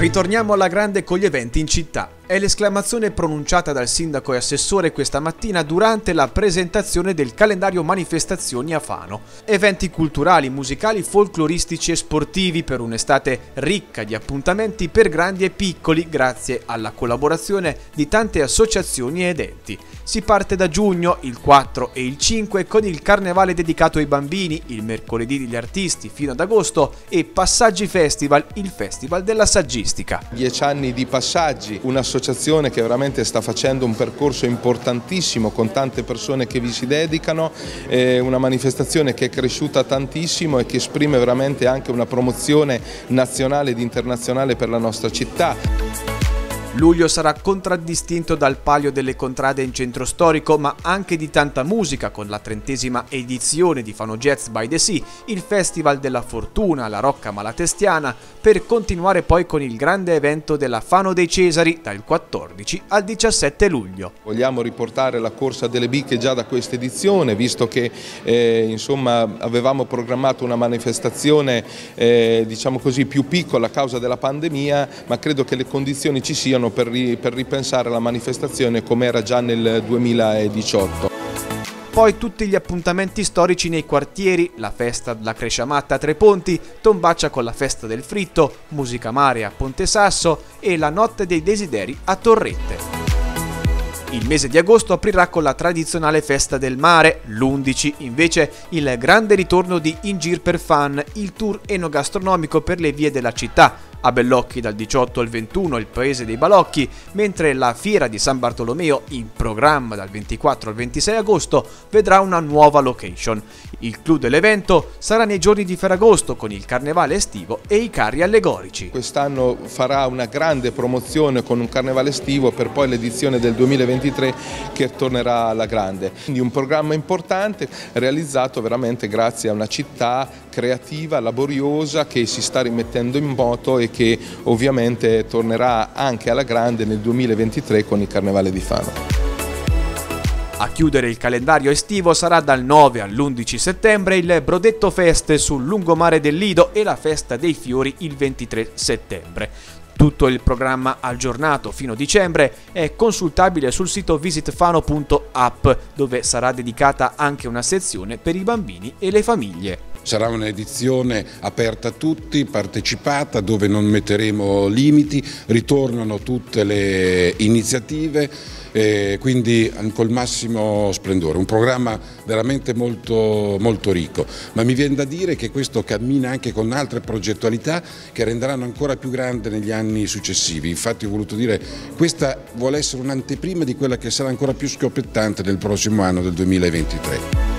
Ritorniamo alla grande con gli eventi in città. È l'esclamazione pronunciata dal sindaco e assessore questa mattina durante la presentazione del calendario manifestazioni a Fano. Eventi culturali, musicali, folcloristici e sportivi per un'estate ricca di appuntamenti per grandi e piccoli grazie alla collaborazione di tante associazioni ed enti. Si parte da giugno, il 4 e il 5 con il carnevale dedicato ai bambini, il mercoledì degli artisti fino ad agosto e Passaggi Festival, il festival della saggistica. Dieci anni di passaggi, un'associazione un'associazione che veramente sta facendo un percorso importantissimo con tante persone che vi si dedicano, una manifestazione che è cresciuta tantissimo e che esprime veramente anche una promozione nazionale ed internazionale per la nostra città. Luglio sarà contraddistinto dal palio delle contrade in centro storico, ma anche di tanta musica con la trentesima edizione di Fano Jazz by the Sea, il Festival della Fortuna alla Rocca Malatestiana, per continuare poi con il grande evento della Fano dei Cesari dal 14 al 17 luglio. Vogliamo riportare la corsa delle bicche già da questa edizione, visto che eh, insomma, avevamo programmato una manifestazione eh, diciamo così, più piccola a causa della pandemia, ma credo che le condizioni ci siano per, ripensare la manifestazione come era già nel 2018. Poi tutti gli appuntamenti storici nei quartieri, la festa della Cresciamatta a Tre Ponti, Tombaccia con la festa del fritto, Musica Mare a Ponte Sasso e la Notte dei Desideri a Torrette. Il mese di agosto aprirà con la tradizionale festa del mare, l'11 invece il grande ritorno di Ingir per Fan, il tour enogastronomico per le vie della città, a Bellocchi dal 18 al 21 il paese dei balocchi, mentre la fiera di San Bartolomeo, in programma dal 24 al 26 agosto, vedrà una nuova location. Il clou dell'evento sarà nei giorni di Ferragosto con il carnevale estivo e i carri allegorici. Quest'anno farà una grande promozione con un carnevale estivo per poi l'edizione del 2023 che tornerà alla grande. Quindi un programma importante realizzato veramente grazie a una città creativa, laboriosa che si sta rimettendo in moto e che ovviamente tornerà anche alla grande nel 2023 con il Carnevale di Fano. A chiudere il calendario estivo sarà dal 9 all'11 settembre il Brodetto Feste sul lungomare del Lido e la Festa dei Fiori il 23 settembre. Tutto il programma aggiornato fino a dicembre è consultabile sul sito visitfano.app dove sarà dedicata anche una sezione per i bambini e le famiglie. Sarà un'edizione aperta a tutti, partecipata, dove non metteremo limiti, ritornano tutte le iniziative, eh, quindi col massimo splendore. Un programma veramente molto, molto ricco, ma mi viene da dire che questo cammina anche con altre progettualità che renderanno ancora più grande negli anni successivi. Infatti ho voluto dire questa vuole essere un'anteprima di quella che sarà ancora più scoppiettante nel prossimo anno del 2023.